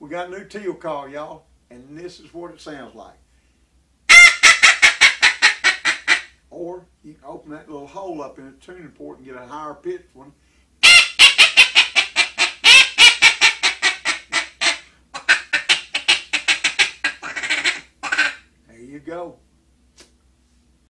We got a new teal call, y'all, and this is what it sounds like. Or you can open that little hole up in the tuning port and get a higher pitched one. There you go.